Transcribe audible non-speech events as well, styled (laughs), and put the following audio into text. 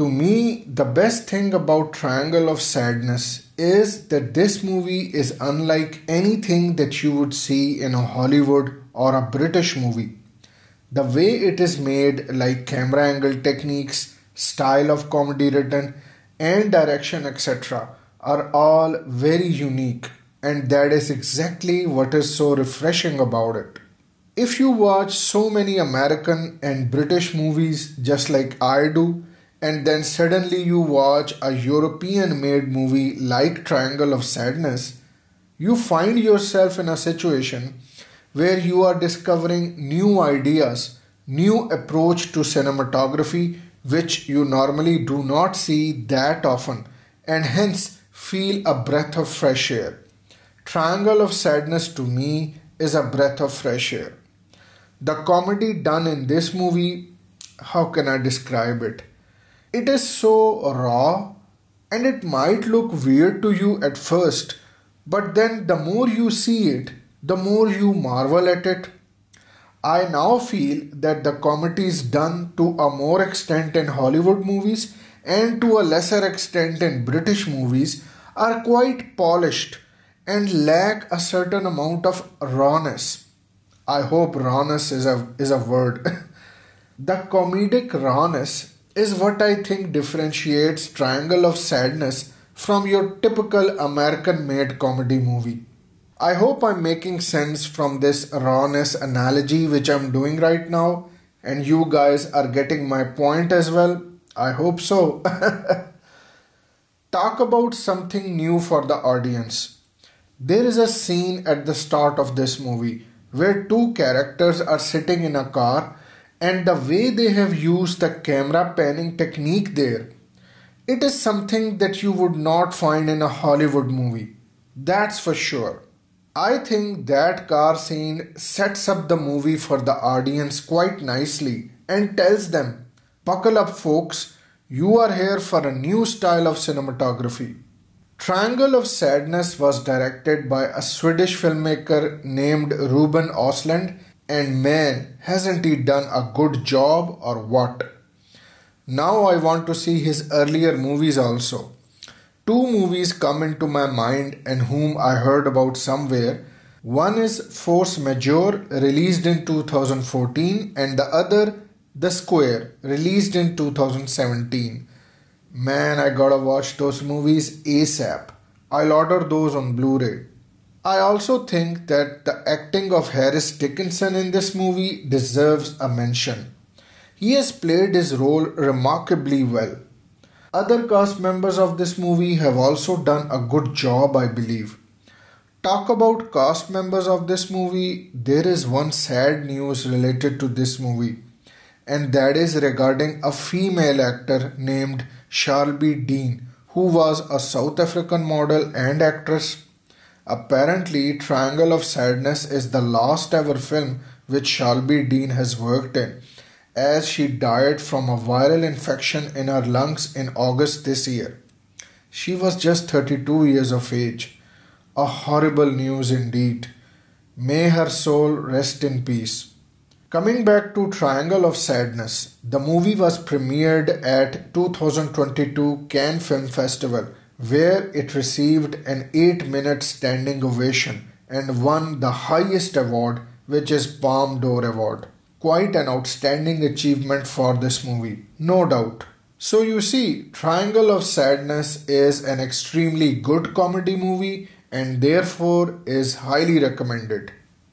To me, the best thing about Triangle of Sadness is that this movie is unlike anything that you would see in a Hollywood or a British movie. The way it is made, like camera angle techniques, style of comedy written, and direction, etc., are all very unique, and that is exactly what is so refreshing about it. If you watch so many American and British movies just like I do, and then suddenly you watch a European made movie like Triangle of Sadness, you find yourself in a situation where you are discovering new ideas, new approach to cinematography which you normally do not see that often and hence feel a breath of fresh air. Triangle of Sadness to me is a breath of fresh air. The comedy done in this movie, how can I describe it? It is so raw and it might look weird to you at first, but then the more you see it, the more you marvel at it. I now feel that the comedy is done to a more extent in Hollywood movies and to a lesser extent in British movies are quite polished and lack a certain amount of rawness. I hope rawness is a, is a word. (laughs) the comedic rawness is what I think differentiates Triangle of Sadness from your typical American made comedy movie. I hope I'm making sense from this rawness analogy which I'm doing right now, and you guys are getting my point as well. I hope so. (laughs) Talk about something new for the audience. There is a scene at the start of this movie where two characters are sitting in a car and the way they have used the camera panning technique there it is something that you would not find in a hollywood movie that's for sure. I think that car scene sets up the movie for the audience quite nicely and tells them buckle up folks. You are here for a new style of cinematography. Triangle of Sadness was directed by a Swedish filmmaker named Ruben Östlund and man, hasn't he done a good job or what? Now I want to see his earlier movies also. Two movies come into my mind and whom I heard about somewhere. One is Force Majeure, released in 2014, and the other, The Square, released in 2017. Man, I gotta watch those movies ASAP. I'll order those on Blu ray. I also think that the acting of Harris Dickinson in this movie deserves a mention. He has played his role remarkably well. Other cast members of this movie have also done a good job, I believe. Talk about cast members of this movie, there is one sad news related to this movie, and that is regarding a female actor named Charlbi Dean, who was a South African model and actress Apparently, Triangle of Sadness is the last ever film which Charlbi Dean has worked in, as she died from a viral infection in her lungs in August this year. She was just 32 years of age. A horrible news indeed. May her soul rest in peace. Coming back to Triangle of Sadness, the movie was premiered at 2022 Cannes Film Festival where it received an 8 minute standing ovation and won the highest award, which is Palme d'Or Award. Quite an outstanding achievement for this movie, no doubt. So, you see, Triangle of Sadness is an extremely good comedy movie and therefore is highly recommended.